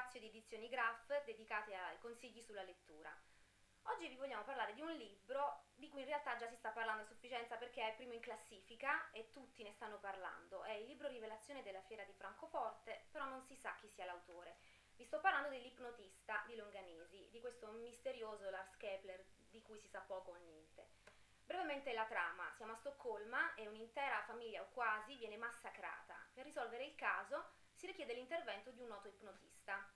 spazio di edizioni Graph dedicate ai consigli sulla lettura. Oggi vi vogliamo parlare di un libro di cui in realtà già si sta parlando a sufficienza perché è primo in classifica e tutti ne stanno parlando. È il libro Rivelazione della Fiera di Francoforte, però non si sa chi sia l'autore. Vi sto parlando dell'ipnotista di Longanesi, di questo misterioso Lars Kepler di cui si sa poco o niente. Brevemente la trama, siamo a Stoccolma e un'intera famiglia o quasi viene massacrata. Per risolvere il caso si richiede l'intervento di un noto ipnotista,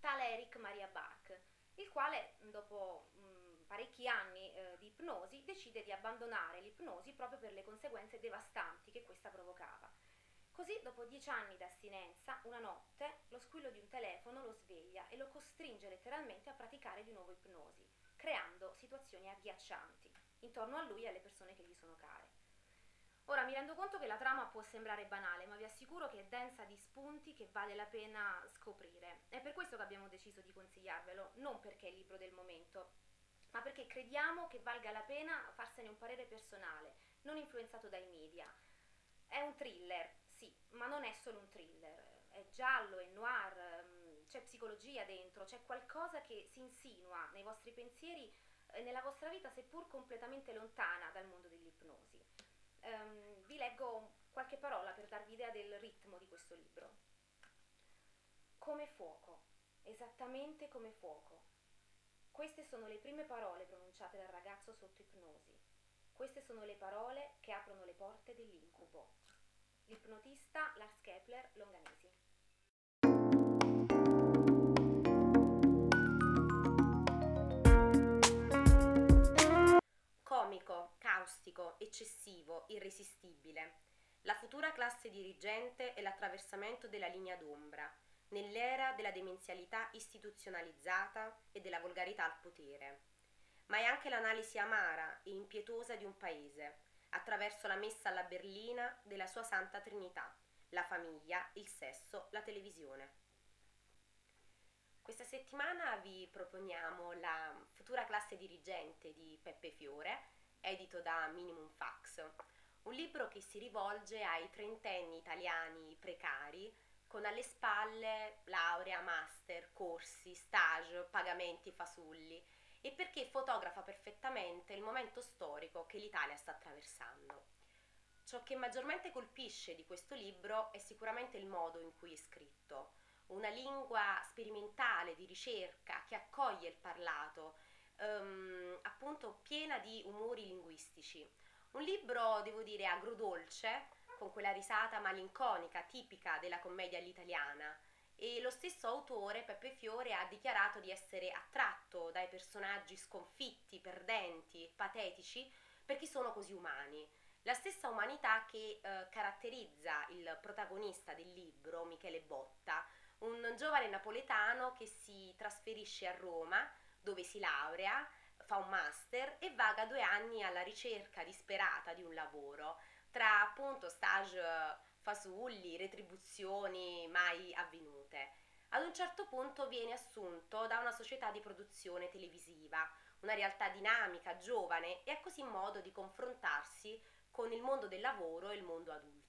tale Eric Maria Bach, il quale dopo mh, parecchi anni eh, di ipnosi decide di abbandonare l'ipnosi proprio per le conseguenze devastanti che questa provocava. Così, dopo dieci anni d'astinenza, una notte lo squillo di un telefono lo sveglia e lo costringe letteralmente a praticare di nuovo ipnosi, creando situazioni agghiaccianti intorno a lui e alle persone che gli sono care. Ora mi rendo conto che la trama può sembrare banale, ma vi assicuro che è densa di spunti che vale la pena scoprire. È per questo che abbiamo deciso di consigliarvelo, non perché è il libro del momento, ma perché crediamo che valga la pena farsene un parere personale, non influenzato dai media. È un thriller, sì, ma non è solo un thriller, è giallo, è noir, mm, c'è psicologia dentro, c'è qualcosa che si insinua nei vostri pensieri e nella vostra vita seppur completamente lontana dal mondo dell'ipnosi. Um, vi leggo qualche parola per darvi idea del ritmo di questo libro. Come fuoco, esattamente come fuoco. Queste sono le prime parole pronunciate dal ragazzo sotto ipnosi. Queste sono le parole che aprono le porte dell'incubo. L'ipnotista Lars Kepler caustico, eccessivo, irresistibile. La futura classe dirigente è l'attraversamento della linea d'ombra, nell'era della demenzialità istituzionalizzata e della volgarità al potere. Ma è anche l'analisi amara e impietosa di un paese, attraverso la messa alla berlina della sua santa trinità, la famiglia, il sesso, la televisione. Questa settimana vi proponiamo la futura classe dirigente di Peppe Fiore, edito da Minimum Fax, un libro che si rivolge ai trentenni italiani precari con alle spalle laurea, master, corsi, stage, pagamenti fasulli e perché fotografa perfettamente il momento storico che l'Italia sta attraversando. Ciò che maggiormente colpisce di questo libro è sicuramente il modo in cui è scritto, una lingua sperimentale di ricerca che accoglie il parlato, ehm, appunto piena di umori linguistici. Un libro, devo dire, agrodolce, con quella risata malinconica tipica della commedia all'italiana. E lo stesso autore, Peppe Fiore, ha dichiarato di essere attratto dai personaggi sconfitti, perdenti, patetici, perché sono così umani. La stessa umanità che eh, caratterizza il protagonista del libro, Michele Botta, un giovane napoletano che si trasferisce a Roma, dove si laurea, fa un master e vaga due anni alla ricerca disperata di un lavoro, tra appunto stage fasulli, retribuzioni mai avvenute. Ad un certo punto viene assunto da una società di produzione televisiva, una realtà dinamica, giovane e ha così modo di confrontarsi con il mondo del lavoro e il mondo adulto.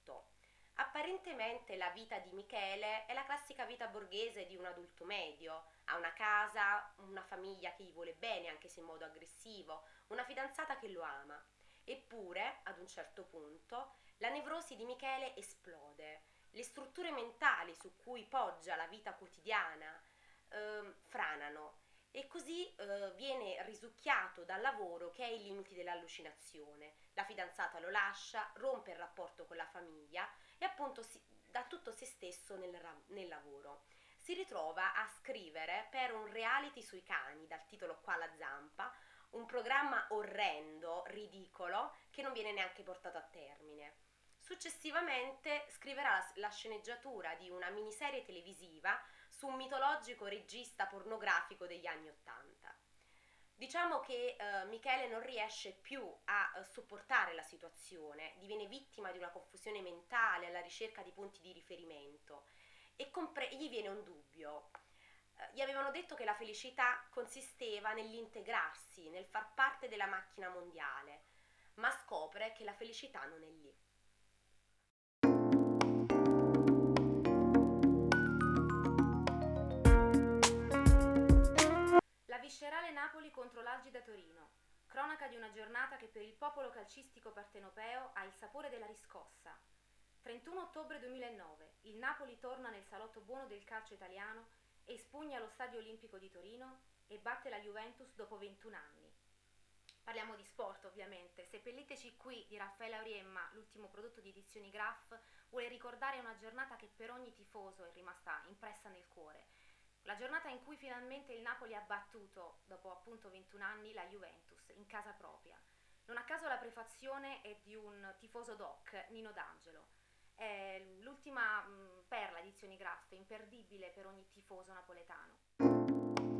Apparentemente la vita di Michele è la classica vita borghese di un adulto medio. Ha una casa, una famiglia che gli vuole bene, anche se in modo aggressivo, una fidanzata che lo ama. Eppure, ad un certo punto, la nevrosi di Michele esplode. Le strutture mentali su cui poggia la vita quotidiana eh, franano e così eh, viene risucchiato dal lavoro che è ai limiti dell'allucinazione. La fidanzata lo lascia, rompe il rapporto con la famiglia e appunto si, dà tutto se stesso nel, nel lavoro. Si ritrova a scrivere per un reality sui cani, dal titolo qua alla zampa, un programma orrendo, ridicolo, che non viene neanche portato a termine. Successivamente scriverà la, la sceneggiatura di una miniserie televisiva su un mitologico regista pornografico degli anni Ottanta. Diciamo che eh, Michele non riesce più a uh, sopportare la situazione, diviene vittima di una confusione mentale alla ricerca di punti di riferimento e compre- gli viene un dubbio. Uh, gli avevano detto che la felicità consisteva nell'integrarsi, nel far parte della macchina mondiale, ma scopre che la felicità non è lì. Viscerale Napoli contro l'Algida Torino. Cronaca di una giornata che per il popolo calcistico partenopeo ha il sapore della riscossa. 31 ottobre 2009. Il Napoli torna nel salotto buono del calcio italiano e spugna lo Stadio Olimpico di Torino e batte la Juventus dopo 21 anni. Parliamo di sport ovviamente. Seppelliteci qui di Raffaele Auriemma, l'ultimo prodotto di edizioni Graf, vuole ricordare una giornata che per ogni tifoso è rimasta impressa nel cuore. La giornata in cui finalmente il Napoli ha battuto, dopo appunto 21 anni, la Juventus in casa propria. Non a caso la prefazione è di un tifoso doc, Nino D'Angelo. È l'ultima mh, perla edizioni Graf, imperdibile per ogni tifoso napoletano.